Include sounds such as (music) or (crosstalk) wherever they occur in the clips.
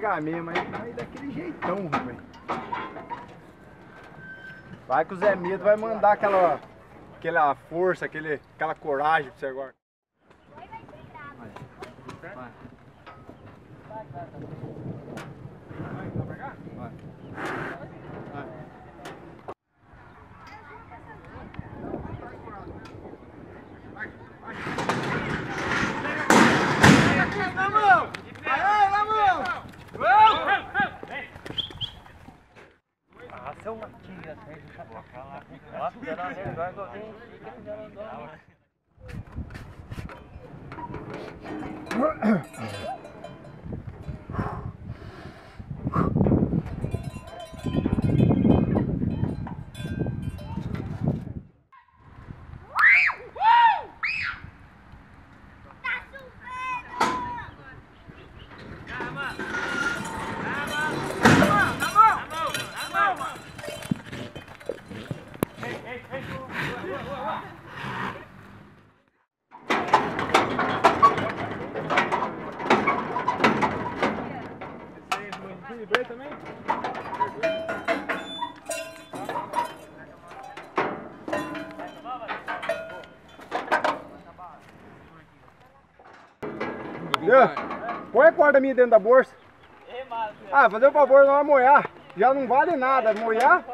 pegar mesmo, mas vai daquele jeitão, velho. Vai que o Zé Medo vai mandar aquela, aquela força, aquele, aquela coragem pra você agora. Entendeu? Ahem. Põe a corda minha dentro da bolsa. Ah, fazer o favor, não vai molhar. Já não vale nada, molhar.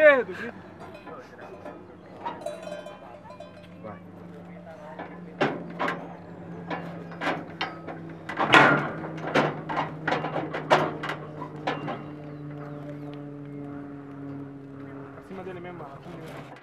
Medo, grita. Vai. Acima dele mesmo, mano. Acima dele mesmo.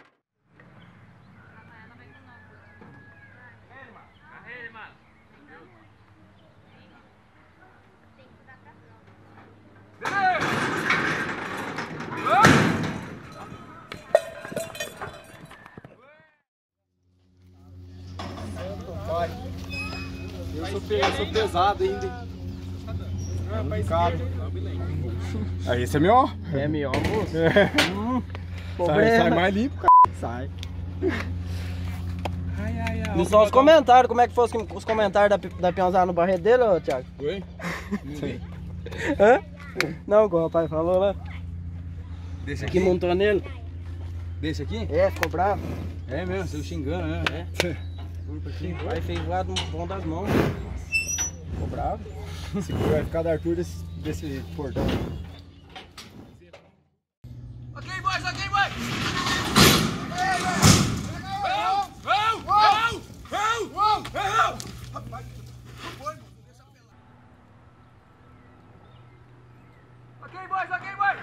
Vai. Eu sou, pe- eu sou pesado ainda. Caro. Aí, esse é meu? É meu, moço. Sai, sai mais limpo, cara. Sai. Ai, ai, ai. Só os comentários, como é que foi os, os comentários da, da peãozada no barreto dele, ô Thiago? Oi? Hã? Não, como o rapaz falou lá, Desse que aqui? montou nele. Desse aqui? É, ficou bravo. É mesmo, você xingando, né? O pai fez voar no bom das mãos. Ficou bravo. Vai ficar da altura desse, desse portão. Ok, boys, ok, boys! Ok, boys, ok, boys!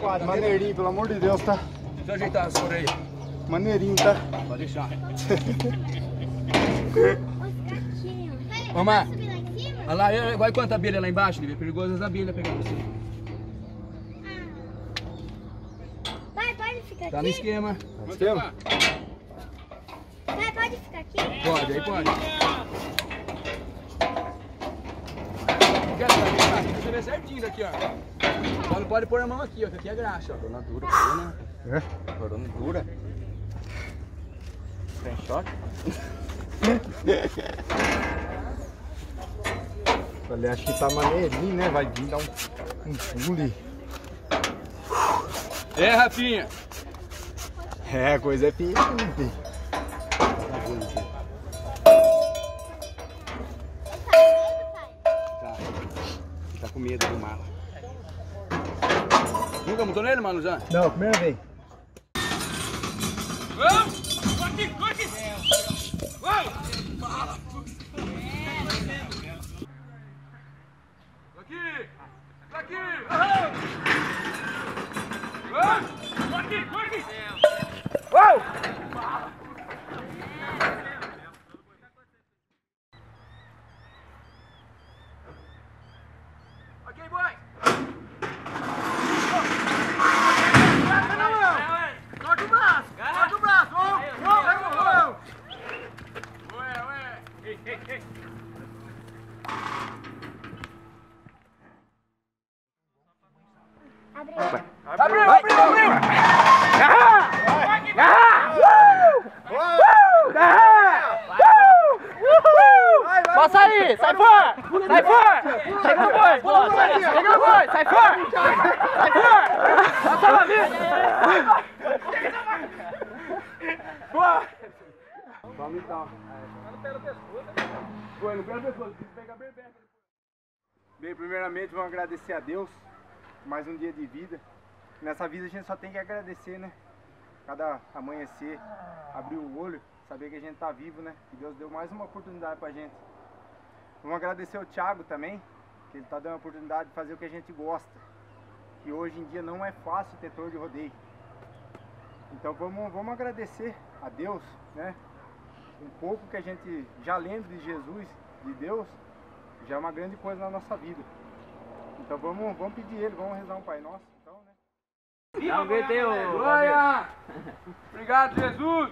Quadro, maneirinho, pelo amor de Deus, tá? Deixa eu ajeitar as cores aí. Maneirinho, tá? Pode deixar. Ô, Mar. Olha lá, vai quanta abelha lá embaixo, Lívia? É perigoso as abelhas pegar você. Pai, pode ficar Tá no aqui? esquema. Esquema? Pai, pode ficar aqui? Pode, aí pode. Quer saber? Aqui você vê certinho daqui, ó. Só não pode pôr a mão aqui, ó, que aqui é graxa, ó. Dona dura, dona. É? Dona dura. Tem choque? (laughs) Falei, acho que tá maneirinho, né? Vai vir dar um, um pule. É, Rafinha. É, a coisa é né, filho? com medo do mala. Nunca montou nele, Manuzan? Não, primeira vez. Vamos! Corre, corre! Vamos! Aqui! Aqui! Vamos! Corre, corre! Vamos! Abriu, abriu, abriu! Garra! Garra! Uh! Garra! Uh! Passa aí, sai fora! Sai fora! Chega no boi! Chega no boi, sai fora! Sai fora! Passa lá, vida! Boa! Vamos então. Foi, não pega tem que pegar bem perto. Bem, primeiramente vamos agradecer a Deus mais um dia de vida. Nessa vida a gente só tem que agradecer, né? Cada amanhecer, abrir o olho, saber que a gente tá vivo, né? Que Deus deu mais uma oportunidade pra gente. Vamos agradecer o Thiago também, que ele tá dando a oportunidade de fazer o que a gente gosta. Que hoje em dia não é fácil ter touro de rodeio. Então vamos, vamos agradecer a Deus, né? Um pouco que a gente já lembra de Jesus, de Deus, já é uma grande coisa na nossa vida. Então vamos, vamos pedir ele, vamos rezar um Pai Nosso. Então, né? Grito aí, ô. Glória! (laughs) Obrigado, Jesus!